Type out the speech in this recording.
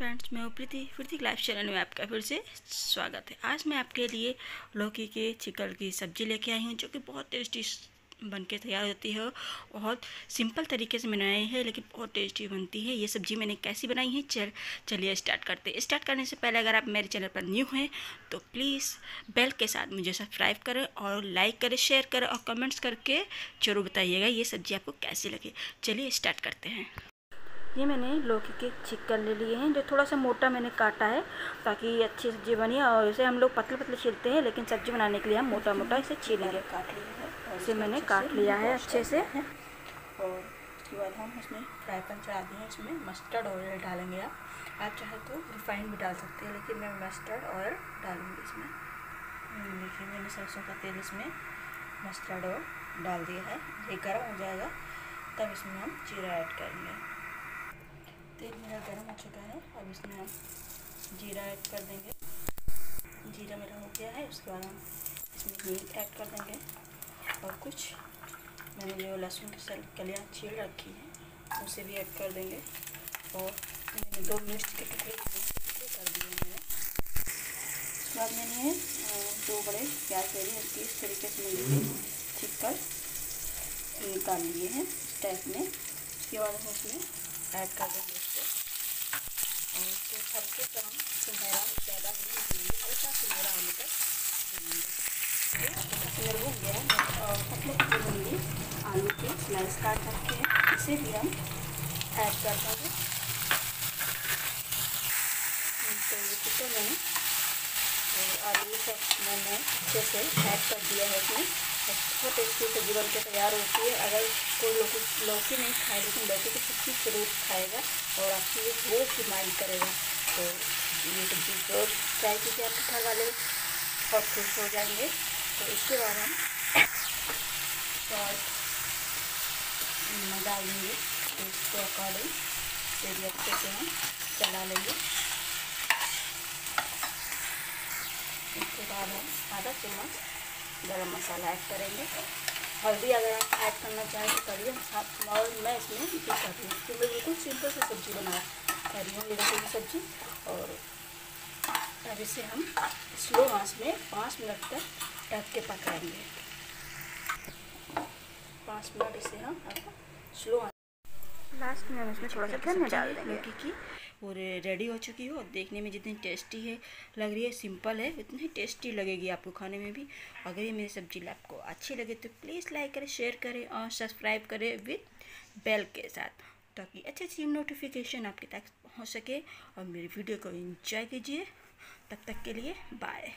Friends मैं प्रीति प्रीति life channel में आपका फिर से स्वागत है। आज मैं आपके लिए लौकी के चिकन की सब्ज़ी लेके आई हूँ, जो कि बहुत टेस्टी बन के तैयार होती है बहुत सिंपल तरीके से बनाई है, लेकिन बहुत टेस्टी बनती है। ये सब्ज़ी मैंने कैसी बनाई है, चल, चलिए स्टार्ट करते हैं। स्टार्ट करने से पहले अगर आप मेरे चैनल पर न्यू हैं तो प्लीज़ बेल के साथ मुझे सब्सक्राइब करें और लाइक करें शेयर करें और कमेंट्स करके ज़रूर बताइएगा ये सब्ज़ी आपको कैसी लगे। चलिए स्टार्ट करते हैं। ये मैंने लौकी के चिकन ले लिए हैं, जो थोड़ा सा मोटा मैंने काटा है, ताकि अच्छी सब्ज़ी बनी और इसे हम लोग पतले पतले छीलते हैं, लेकिन सब्ज़ी बनाने के लिए हम मोटा मोटा इसे छीलेंगे। काट लिया है इसे मैंने काट लिया है अच्छे से। और उसके बाद हम इसमें फ्राई पैन चढ़ा दिए इसमें मस्टर्ड ऑयल डालेंगे आप। आप चाहे तो रिफाइंड भी डाल सकते हैं, लेकिन मैं मस्टर्ड ऑयल डालूँगी इसमें। देखिए, मैंने सरसों का तेल इसमें मस्टर्ड ऑयल डाल दिया है। ये गर्म हो जाएगा, तब इसमें हम जीरा ऐड करेंगे। तेल मेरा गर्म हो चुका है, अब इसमें हम जीरा ऐड कर देंगे। जीरा मेरा हो गया है, उसके बाद हम इसमें हींग ऐड कर देंगे। और कुछ, मैंने जो लहसुन की सल कलियाँ छील रखी हैं, उसे भी ऐड कर देंगे। और मैंने दो मिर्च के टुकड़े कर दिए मैंने उसके बाद मैंने दो बड़े प्याज ले लिए इस तरीके से मैंने छिप कर निकाल लिए हैं, इस टाइप में। उसके बाद हम उसमें ऐड कर देंगे इसको। और इसको हल्के से हम सुनहरा ज़्यादा नहीं भूनेंगे हल्का सुनहरा होने तक भूनेंगे हो गया है। और पतले पतले भूनेंगे आलू के स्लाइस काट हैं। इसे भी हम ऐड कर देंगे। तो ये चिकन मैंने। आलू सब मैंने अच्छे से ऐड कर दिया है इसमें। बहुत टेस्टी सब्ज़ी बन के तैयार होती है। अगर कोई लोग लौकी नहीं खाए, लेकिन लौकी की सब्ज़ी ज़रूर खाएगा और आपकी ये बहुत डिमांड करेगा। तो ये सब्ज़ी ज़रूर ट्राई कीजिए आपके घर वाले और खुश हो जाएँगे। तो इसके बाद हम सॉल्ट डाल देंगे तो इसके अकॉर्डिंग फिर अच्छे से हम चला लेंगे। इसके बाद हम आधा चम्मच गरम मसाला ऐड करेंगे। हल्दी अगर आप ऐड करना चाहें तो करिए। और मैं इसमें ये कर रही हूँ क्योंकि बिल्कुल सिंपल सी सब्ज़ी बना कर रही हूँ ये की सब्ज़ी। और अब इसे हम स्लो आँच में पाँच मिनट तक ढक के पकाएँगे। पाँच मिनट इसे हम स्लो आँच लास्ट में हम इसमें थोड़ा सा धनिया डाल देंगे। क्योंकि और रेडी हो चुकी हो। देखने में जितनी टेस्टी है, लग रही है सिंपल है, उतनी टेस्टी लगेगी आपको खाने में भी। अगर ये मेरी सब्ज़ी आपको अच्छी लगे तो प्लीज़ लाइक करें शेयर करें और सब्सक्राइब करें विथ बेल के साथ, ताकि अच्छी अच्छी नोटिफिकेशन आपके तक पहुँच सके। और मेरी वीडियो को इंजॉय कीजिए। तब तक के लिए बाय